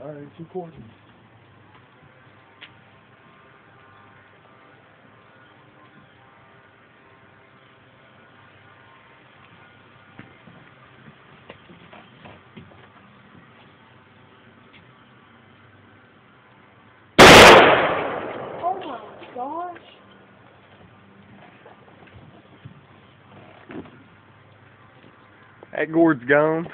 Alright, two quarters. Oh my gosh. That gourd's gone.